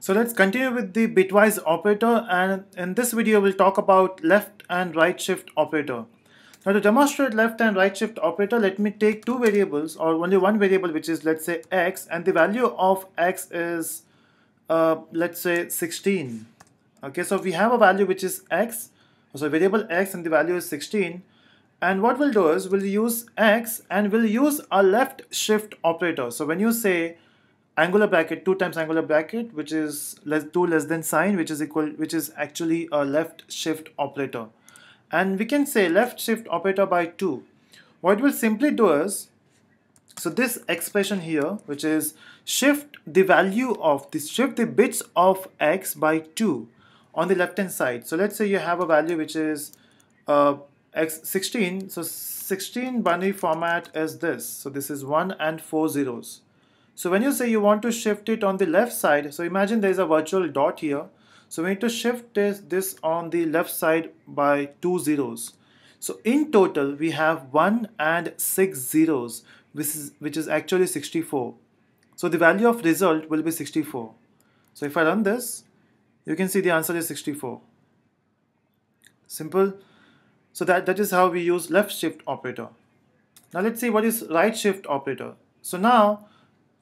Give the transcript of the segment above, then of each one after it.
So let's continue with the bitwise operator and in this video we'll talk about left and right shift operator. Now to demonstrate left and right shift operator let me take two variables or only one variable which is let's say x and the value of x is uh, let's say 16. Okay so we have a value which is x so variable x and the value is 16 and what we'll do is we'll use x and we'll use a left shift operator. So when you say angular bracket 2 times angular bracket which is less 2 less than sign which is equal which is actually a left shift operator. And we can say left shift operator by 2 what we'll simply do is so this expression here which is shift the value of this shift the bits of x by 2 on the left hand side. So let's say you have a value which is uh, x 16 so 16 binary format is this. So this is 1 and 4 zeros so when you say you want to shift it on the left side, so imagine there's a virtual dot here. So we need to shift this, this on the left side by two zeros. So in total, we have one and six zeros, which is, which is actually 64. So the value of result will be 64. So if I run this, you can see the answer is 64. Simple. So that, that is how we use left shift operator. Now let's see what is right shift operator. So now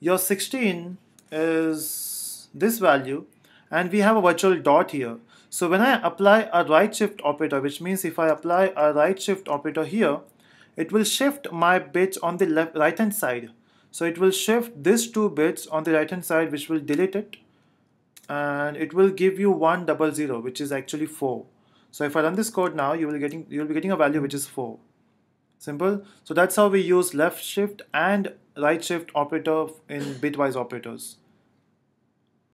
your 16 is this value and we have a virtual dot here. So when I apply a right shift operator, which means if I apply a right shift operator here, it will shift my bits on the left right hand side. So it will shift these two bits on the right hand side, which will delete it. And it will give you one double zero, which is actually four. So if I run this code now, you will getting you will be getting a value which is four. Simple. So that's how we use left shift and right shift operator in bitwise operators.